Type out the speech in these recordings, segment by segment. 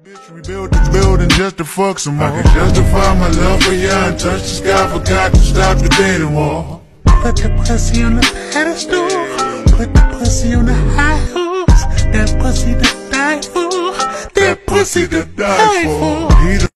Bitch, we built this building just to fuck some more. I can justify my love for you and touch the sky, forgot to stop the beating wall. Put the pussy on the pedestal. Put the pussy on the high horse. That pussy to die for. That pussy to die for.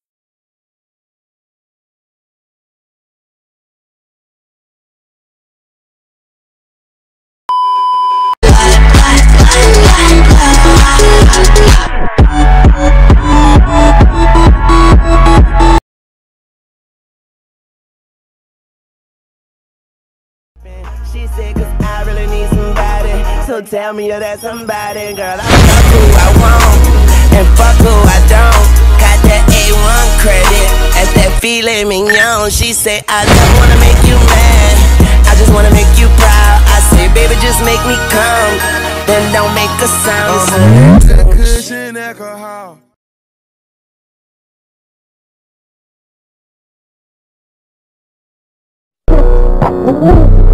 She said, cause I really need somebody. So tell me you're that somebody. Girl, I fuck who I want. And fuck who I don't. Got that A1 credit. That's that filet mignon. She say, I just wanna make you mad. I just wanna make you proud. I say, baby, just make me come. Then don't make a sound. Uh-huh. Cushion alcohol. Bad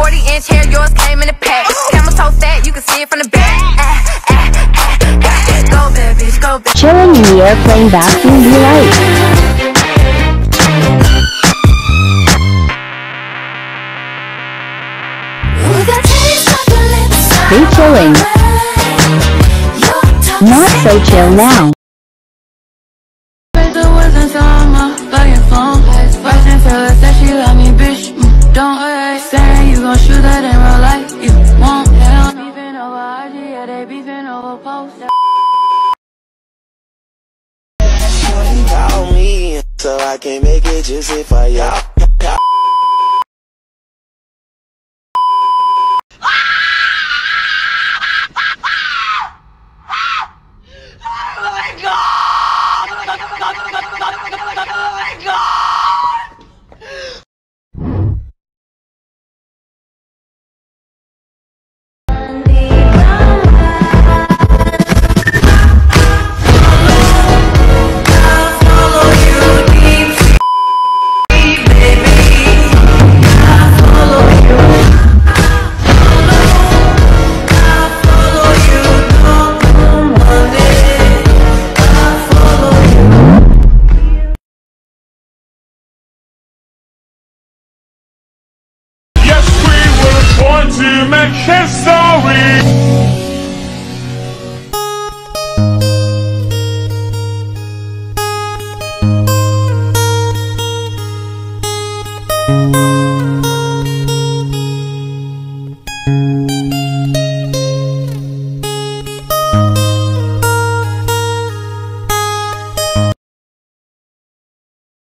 40 inch hair, yours came in a pack. Camel toe fat, you can see it from the back. Ah, ah, ah. Go bad bitch, go bad. Chilling in the airplane bathroom be like. Stay chilling. Not so chill now. The words in summer, by your phone. Russian fella said she love me, bitch. Mm, don't that in real life. You won't. Hell, beefing over IG, yeah, they beefing over post. Call me, so I can make it juicy for y'all. To make history.